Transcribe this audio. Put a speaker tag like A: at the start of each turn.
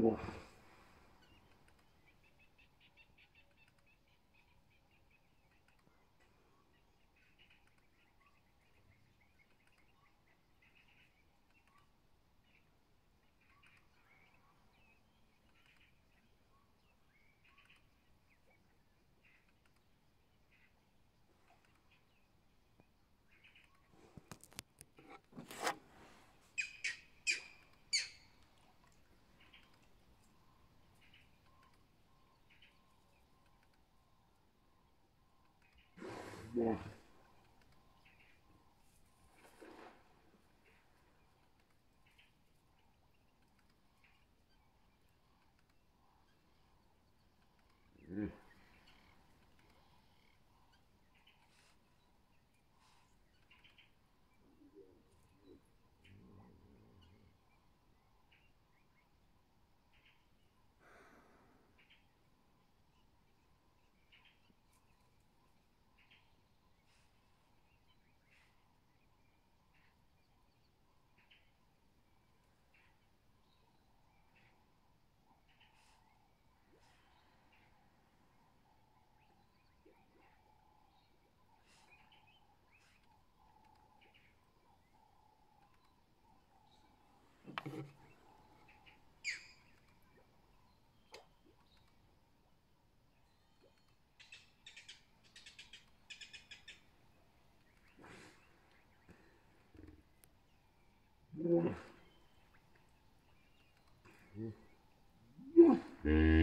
A: Uhum. Yeah.
B: Mm-hmm.